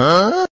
嗯